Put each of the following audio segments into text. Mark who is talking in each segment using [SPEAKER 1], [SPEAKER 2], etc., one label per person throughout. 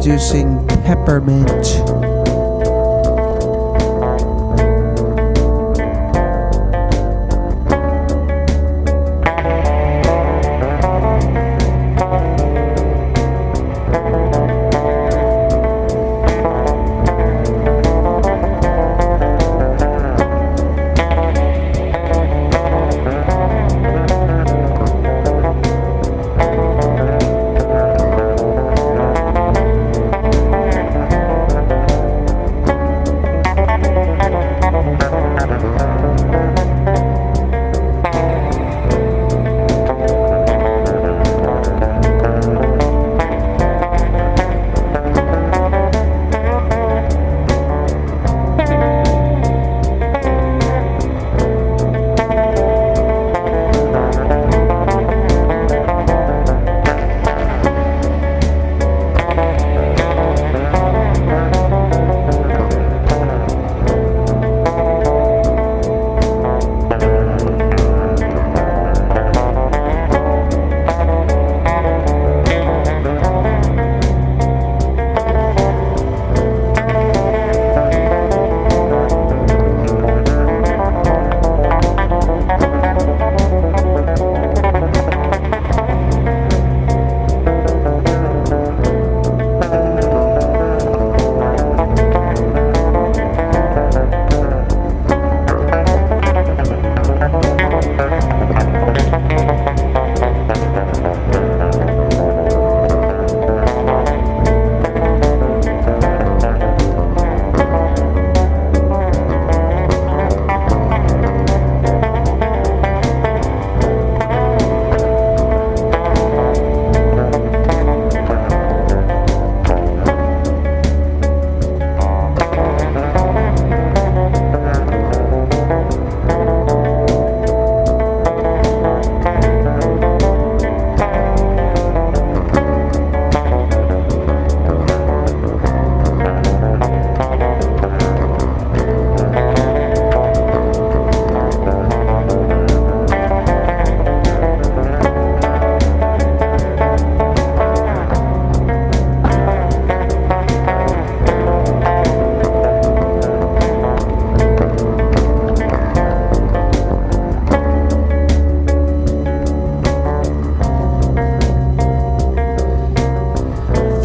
[SPEAKER 1] introducing Peppermint.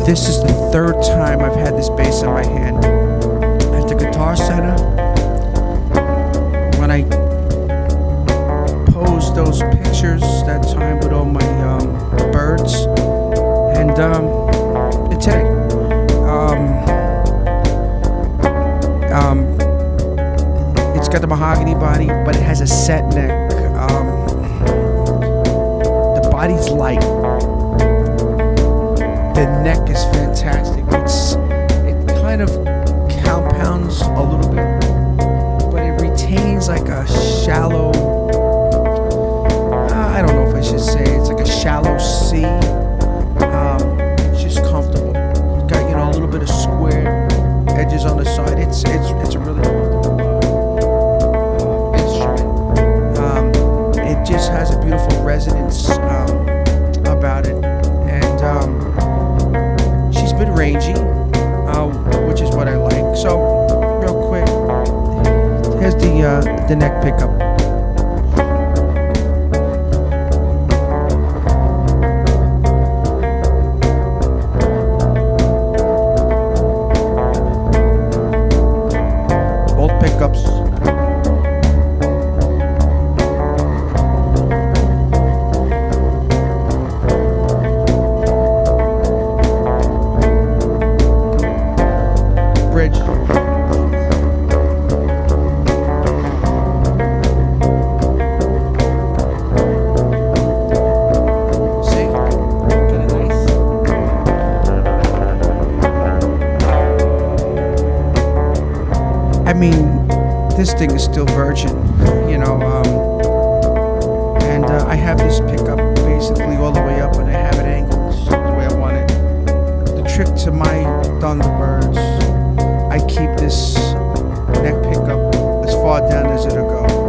[SPEAKER 1] This is the third time I've had this bass in my hand. At the Guitar Center, when I posed those pictures that time with all my um, birds, and um, and today, um, um, it's got the mahogany body, but it has a set neck. Um, the body's light neck is fantastic. It's it kind of compounds a little bit, but it retains like a shallow. Here's the uh, the neck pickup. This thing is still virgin, you know. Um, and uh, I have this pickup basically all the way up, and I have it angled the way I want it. The trick to my Thunderbirds, I keep this neck pickup as far down as it'll go.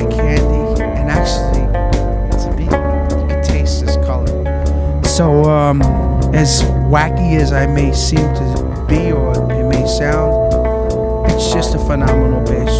[SPEAKER 1] Eye candy, and actually, to me, you can taste this color. So, um, as wacky as I may seem to be, or it may sound, it's just a phenomenal bass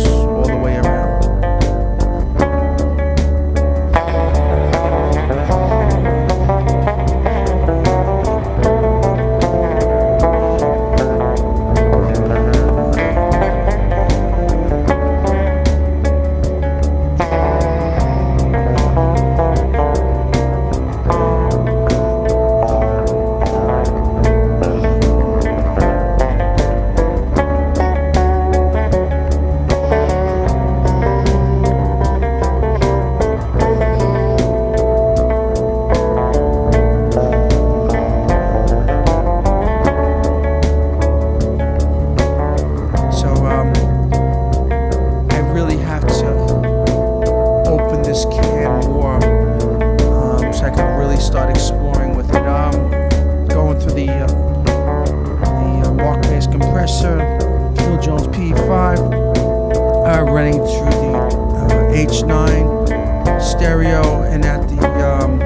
[SPEAKER 1] start exploring with it. Um, going through the uh, the uh, walk bass compressor, Phil Jones P5, uh, running through the uh, H9 stereo, and at the um,